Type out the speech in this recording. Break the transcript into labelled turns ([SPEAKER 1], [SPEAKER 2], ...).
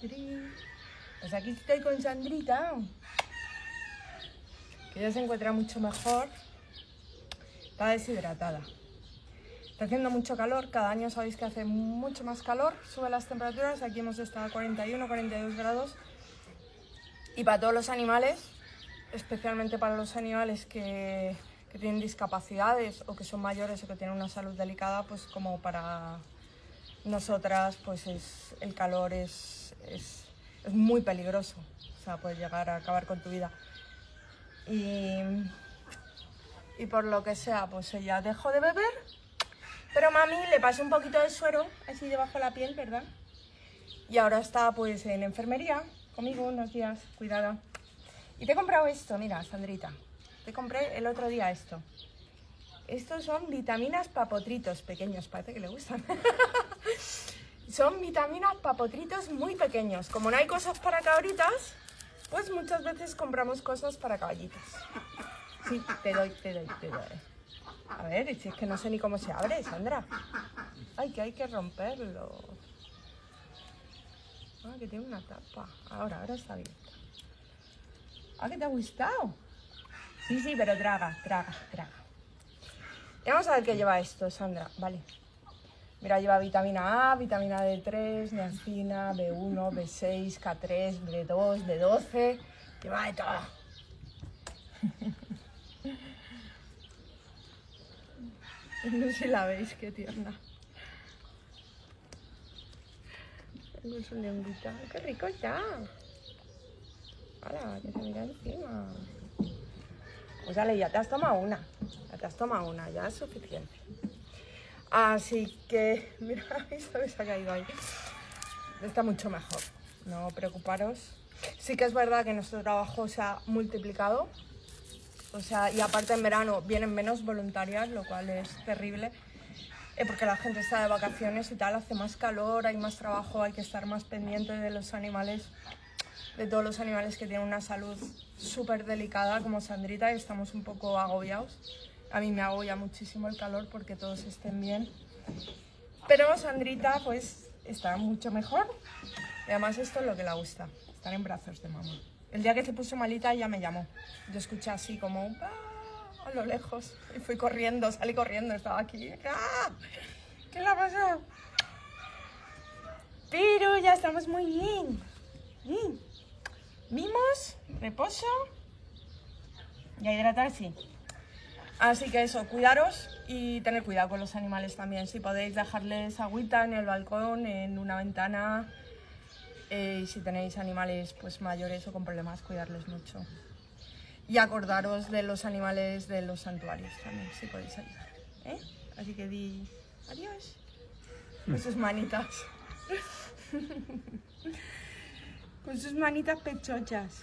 [SPEAKER 1] Pues aquí estoy con Sandrita, que ya se encuentra mucho mejor. Está deshidratada. Está haciendo mucho calor, cada año sabéis que hace mucho más calor, sube las temperaturas, aquí hemos estado a 41, 42 grados. Y para todos los animales, especialmente para los animales que, que tienen discapacidades o que son mayores o que tienen una salud delicada, pues como para nosotras, pues es, el calor es, es, es muy peligroso, o sea, puede llegar a acabar con tu vida. Y, y por lo que sea, pues ella dejó de beber, pero mami le pasó un poquito de suero, así debajo de la piel, ¿verdad? Y ahora está pues en enfermería, conmigo unos días, cuidada. Y te he comprado esto, mira, Sandrita. Te compré el otro día esto. Estos son vitaminas papotritos pequeños, parece que le gustan. son vitaminas papotritos muy pequeños. Como no hay cosas para cabritas, pues muchas veces compramos cosas para caballitos. Sí, te doy, te doy, te doy. A ver, es que no sé ni cómo se abre, Sandra. Ay, que hay que romperlo. Ah, que tiene una tapa. Ahora, ahora está abierta. Ah, que te ha gustado. Sí, sí, pero traga, traga, traga. Vamos a ver qué lleva esto, Sandra. Vale. Mira, lleva vitamina A, vitamina D3, niacina, B1, B6, K3, B2, B12. Lleva de todo. No sé si la veis, qué tierna. Tengo su lengüita. ¡Qué rico está! ¡Hala, que se mira encima! Pues dale, ya te has tomado una. Ya te has tomado una, ya es suficiente. Así que, mira, esto se ha caído ahí. Está mucho mejor, no preocuparos. Sí que es verdad que nuestro trabajo se ha multiplicado. O sea, y aparte en verano vienen menos voluntarias, lo cual es terrible. eh, porque la gente está de vacaciones y tal, hace más calor, hay más trabajo, hay que estar más pendiente de los animales, de todos los animales que tienen una salud súper delicada, como Sandrita, y estamos un poco agobiados. A mí me agobia muchísimo el calor porque todos estén bien. Pero Sandrita, pues, está mucho mejor. Y además esto es lo que le gusta, estar en brazos de mamá. El día que se puso malita ella me llamó. Yo escuché así como "Ah", a lo lejos y fui corriendo, salí corriendo, estaba aquí. ¡Ah! ¿Qué le ha pasado? Pero ya estamos muy bien. Bien. Mimos, reposo y a hidratarse. Así que eso, cuidaros y tener cuidado con los animales también. Si podéis dejarles agüita en el balcón, en una ventana. eh, y si tenéis animales pues mayores o con problemas, cuidarles mucho. Y acordaros de los animales de los santuarios también, si podéis ayudar. ¿eh? Así que di adiós. Con sus manitas. Con sus manitas pechochas.